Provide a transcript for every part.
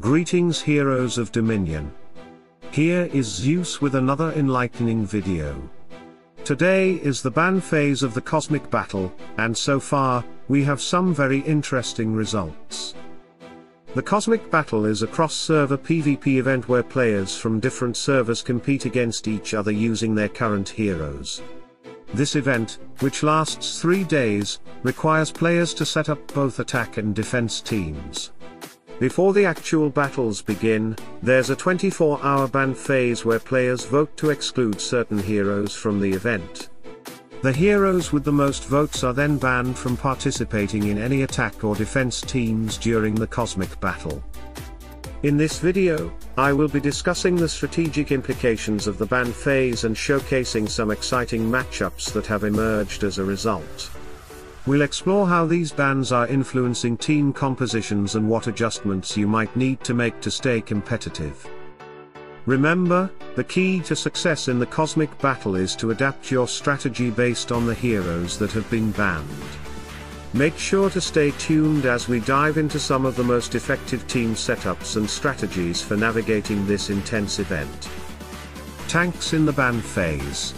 Greetings heroes of Dominion. Here is Zeus with another enlightening video. Today is the ban phase of the cosmic battle, and so far, we have some very interesting results. The Cosmic Battle is a cross-server PvP event where players from different servers compete against each other using their current heroes. This event, which lasts three days, requires players to set up both attack and defense teams. Before the actual battles begin, there's a 24-hour ban phase where players vote to exclude certain heroes from the event. The heroes with the most votes are then banned from participating in any attack or defense teams during the cosmic battle. In this video, I will be discussing the strategic implications of the ban phase and showcasing some exciting matchups that have emerged as a result. We'll explore how these bans are influencing team compositions and what adjustments you might need to make to stay competitive. Remember, the key to success in the cosmic battle is to adapt your strategy based on the heroes that have been banned. Make sure to stay tuned as we dive into some of the most effective team setups and strategies for navigating this intense event. Tanks in the ban phase.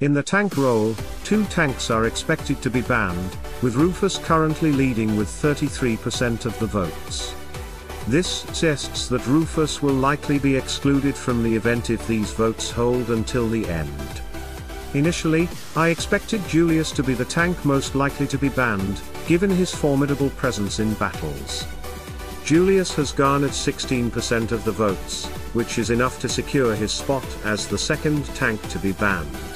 In the tank role, two tanks are expected to be banned, with Rufus currently leading with 33% of the votes. This suggests that Rufus will likely be excluded from the event if these votes hold until the end. Initially, I expected Julius to be the tank most likely to be banned, given his formidable presence in battles. Julius has garnered 16% of the votes, which is enough to secure his spot as the second tank to be banned.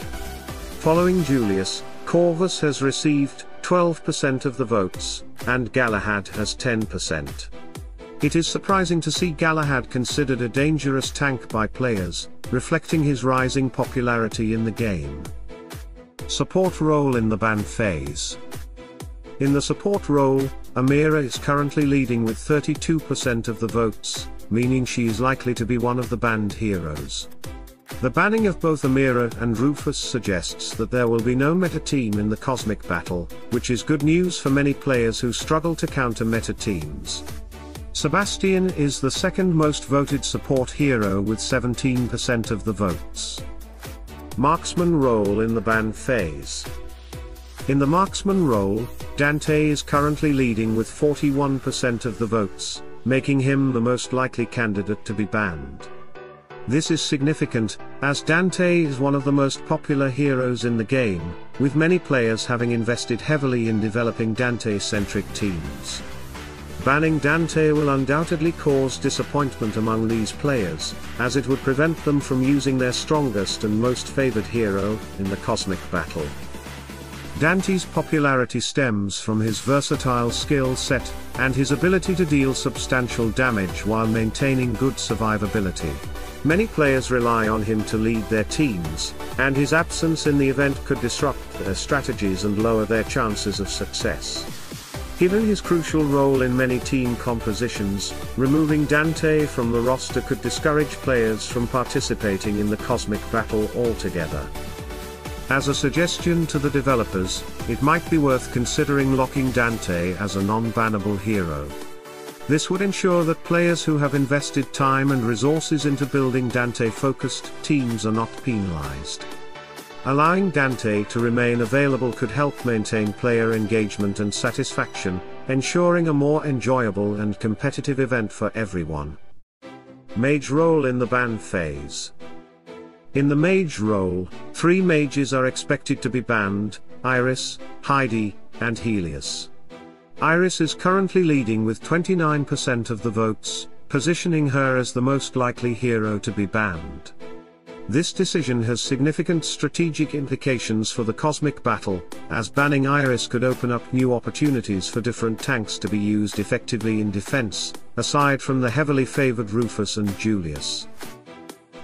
Following Julius, Corvus has received 12% of the votes, and Galahad has 10%. It is surprising to see Galahad considered a dangerous tank by players, reflecting his rising popularity in the game. Support role in the ban phase. In the support role, Amira is currently leading with 32% of the votes, meaning she is likely to be one of the banned heroes. The banning of both Amira and Rufus suggests that there will be no meta team in the cosmic battle, which is good news for many players who struggle to counter meta teams. Sebastian is the second most voted support hero with 17% of the votes. Marksman role in the ban phase. In the marksman role, Dante is currently leading with 41% of the votes, making him the most likely candidate to be banned. This is significant, as Dante is one of the most popular heroes in the game, with many players having invested heavily in developing Dante-centric teams. Banning Dante will undoubtedly cause disappointment among these players, as it would prevent them from using their strongest and most favored hero, in the cosmic battle. Dante's popularity stems from his versatile skill set, and his ability to deal substantial damage while maintaining good survivability. Many players rely on him to lead their teams, and his absence in the event could disrupt their strategies and lower their chances of success. Given his crucial role in many team compositions, removing Dante from the roster could discourage players from participating in the cosmic battle altogether. As a suggestion to the developers, it might be worth considering locking Dante as a non-bannable hero. This would ensure that players who have invested time and resources into building Dante-focused teams are not penalized. Allowing Dante to remain available could help maintain player engagement and satisfaction, ensuring a more enjoyable and competitive event for everyone. Mage role in the ban phase. In the mage role, three mages are expected to be banned, Iris, Heidi, and Helios. Iris is currently leading with 29% of the votes, positioning her as the most likely hero to be banned. This decision has significant strategic implications for the cosmic battle, as banning Iris could open up new opportunities for different tanks to be used effectively in defense, aside from the heavily favored Rufus and Julius.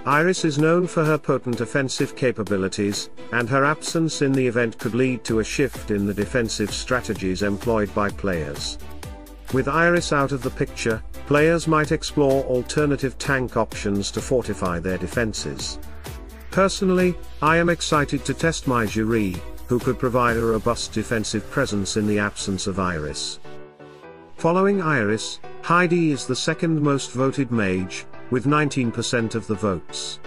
Iris is known for her potent offensive capabilities, and her absence in the event could lead to a shift in the defensive strategies employed by players. With Iris out of the picture, players might explore alternative tank options to fortify their defenses. Personally, I am excited to test my Jiri, who could provide a robust defensive presence in the absence of Iris. Following Iris, Heidi is the second most voted mage, with 19% of the votes.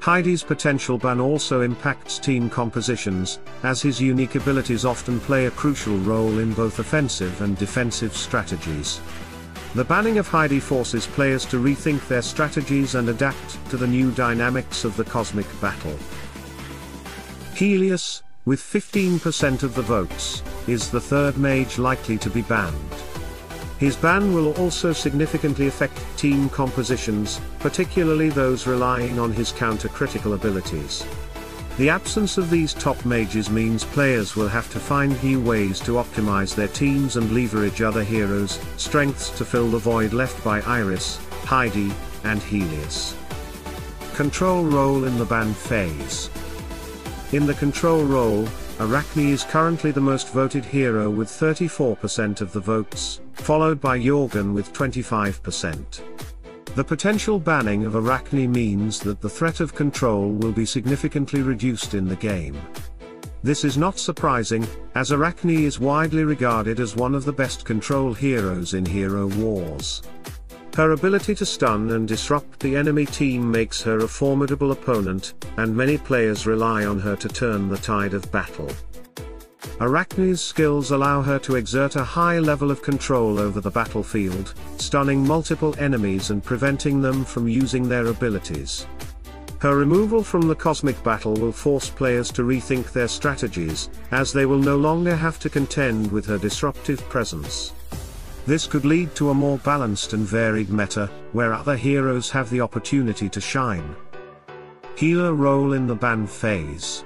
Heidi's potential ban also impacts team compositions, as his unique abilities often play a crucial role in both offensive and defensive strategies. The banning of Heidi forces players to rethink their strategies and adapt to the new dynamics of the cosmic battle. Helios, with 15% of the votes, is the third mage likely to be banned. His ban will also significantly affect team compositions, particularly those relying on his counter-critical abilities. The absence of these top mages means players will have to find new ways to optimize their teams and leverage other heroes' strengths to fill the void left by Iris, Heidi, and Helios. Control role in the ban phase. In the control role, Arachne is currently the most voted hero with 34% of the votes, followed by Jorgen with 25%. The potential banning of Arachne means that the threat of control will be significantly reduced in the game. This is not surprising, as Arachne is widely regarded as one of the best control heroes in Hero Wars. Her ability to stun and disrupt the enemy team makes her a formidable opponent, and many players rely on her to turn the tide of battle. Arachne's skills allow her to exert a high level of control over the battlefield, stunning multiple enemies and preventing them from using their abilities. Her removal from the cosmic battle will force players to rethink their strategies, as they will no longer have to contend with her disruptive presence. This could lead to a more balanced and varied meta, where other heroes have the opportunity to shine. Healer role in the ban phase.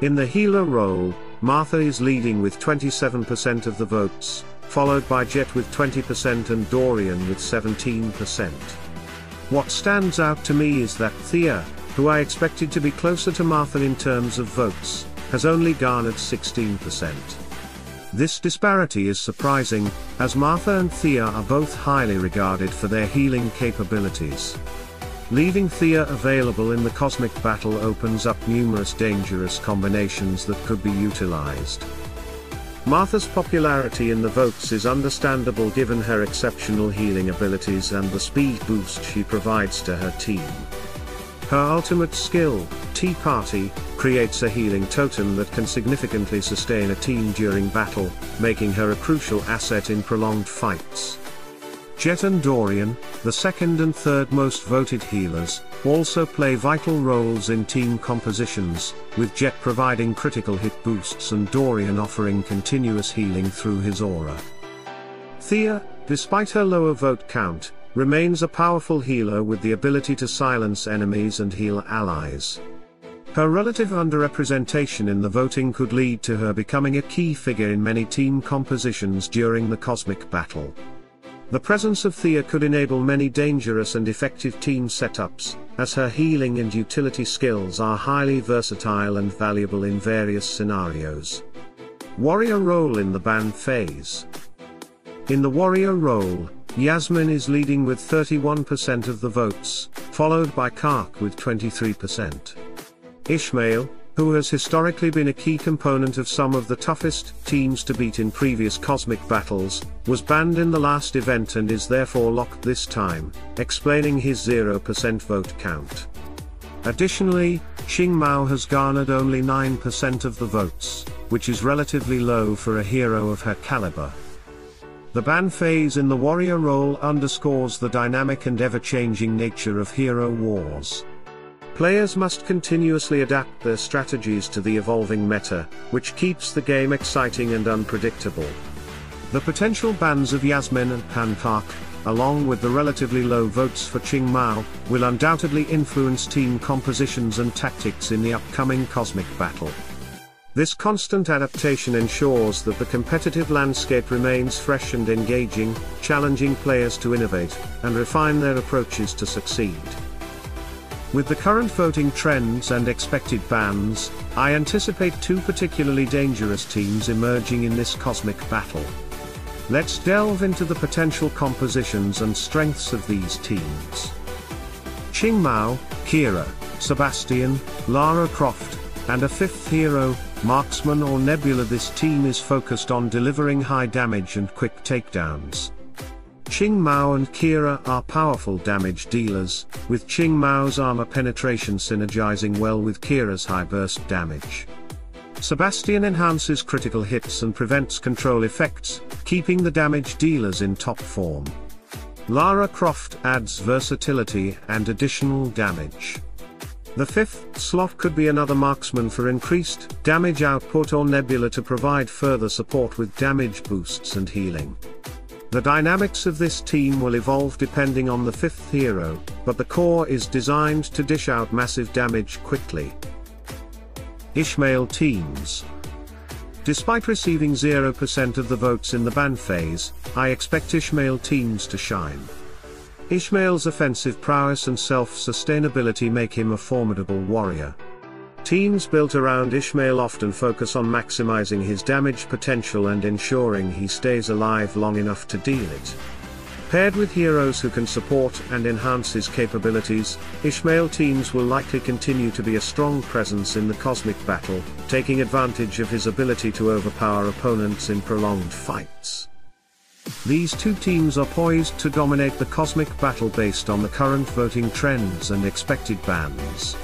In the healer role, Martha is leading with 27% of the votes, followed by Jet with 20% and Dorian with 17%. What stands out to me is that Thea, who I expected to be closer to Martha in terms of votes, has only garnered 16%. This disparity is surprising, as Martha and Thea are both highly regarded for their healing capabilities. Leaving Thea available in the cosmic battle opens up numerous dangerous combinations that could be utilized. Martha's popularity in the votes is understandable given her exceptional healing abilities and the speed boost she provides to her team. Her ultimate skill, Tea Party, creates a healing totem that can significantly sustain a team during battle, making her a crucial asset in prolonged fights. Jet and Dorian, the second and third most voted healers, also play vital roles in team compositions, with Jet providing critical hit boosts and Dorian offering continuous healing through his aura. Thea, despite her lower vote count, remains a powerful healer with the ability to silence enemies and heal allies. Her relative underrepresentation in the voting could lead to her becoming a key figure in many team compositions during the cosmic battle. The presence of Thea could enable many dangerous and effective team setups, as her healing and utility skills are highly versatile and valuable in various scenarios. Warrior role in the ban phase. In the warrior role, Yasmine is leading with 31% of the votes, followed by K'arkh with 23%. Ishmael, who has historically been a key component of some of the toughest teams to beat in previous cosmic battles, was banned in the last event and is therefore locked this time, explaining his 0% vote count. Additionally, Qing Mao has garnered only 9% of the votes, which is relatively low for a hero of her caliber. The ban phase in the warrior role underscores the dynamic and ever-changing nature of hero wars. Players must continuously adapt their strategies to the evolving meta, which keeps the game exciting and unpredictable. The potential bans of Yasmine and Pan K'arkh, along with the relatively low votes for Qing Mao, will undoubtedly influence team compositions and tactics in the upcoming cosmic battle. This constant adaptation ensures that the competitive landscape remains fresh and engaging, challenging players to innovate, and refine their approaches to succeed. With the current voting trends and expected bans, I anticipate two particularly dangerous teams emerging in this cosmic battle. Let's delve into the potential compositions and strengths of these teams. Qing Mao, Keira, Sebastian, Lara Croft, and a fifth hero, Marksman or Nebula this team is focused on delivering high damage and quick takedowns. Qing Mao and Keira are powerful damage dealers, with Qing Mao's armor penetration synergizing well with Keira's high burst damage. Sebastian enhances critical hits and prevents control effects, keeping the damage dealers in top form. Lara Croft adds versatility and additional damage. The fifth slot could be another marksman for increased damage output or Nebula to provide further support with damage boosts and healing. The dynamics of this team will evolve depending on the fifth hero, but the core is designed to dish out massive damage quickly. Ishmael teams. Despite receiving 0% of the votes in the ban phase, I expect Ishmael teams to shine. Ishmael's offensive prowess and self-sustainability make him a formidable warrior. Teams built around Ishmael often focus on maximizing his damage potential and ensuring he stays alive long enough to deal it. Paired with heroes who can support and enhance his capabilities, Ishmael teams will likely continue to be a strong presence in the cosmic battle, taking advantage of his ability to overpower opponents in prolonged fights. These two teams are poised to dominate the cosmic battle based on the current voting trends and expected bans.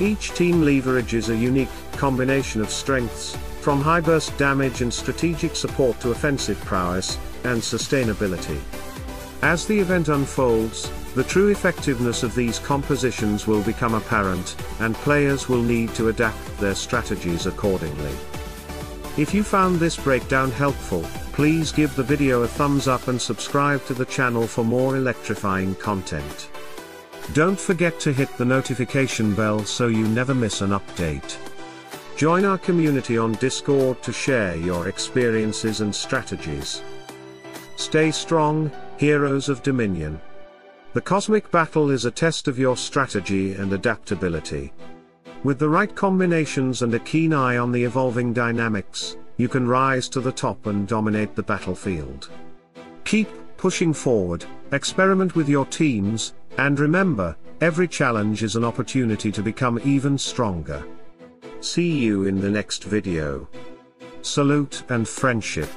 Each team leverages a unique combination of strengths, from high burst damage and strategic support to offensive prowess and sustainability. As the event unfolds, the true effectiveness of these compositions will become apparent, and players will need to adapt their strategies accordingly. If you found this breakdown helpful, please give the video a thumbs up and subscribe to the channel for more electrifying content. Don't forget to hit the notification bell so you never miss an update. Join our community on Discord to share your experiences and strategies. Stay strong, Heroes of Dominion. The cosmic battle is a test of your strategy and adaptability. With the right combinations and a keen eye on the evolving dynamics, you can rise to the top and dominate the battlefield. Keep pushing forward, experiment with your teams, and remember, every challenge is an opportunity to become even stronger. See you in the next video. Salute and friendship.